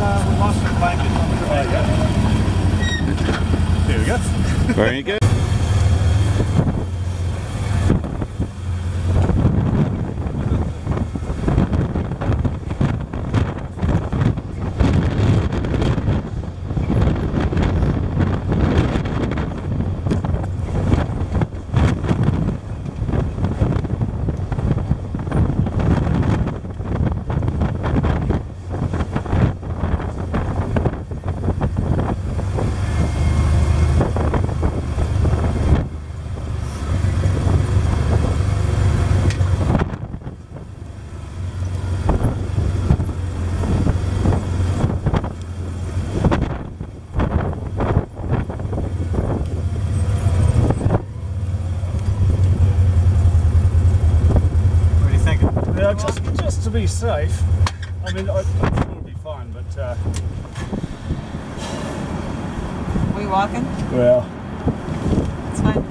uh, we lost. Uh, yeah. There we go. Very good. just to be safe, I mean, I, am sure it'll be fine, but... Uh, Are we walking? Well... It's fine.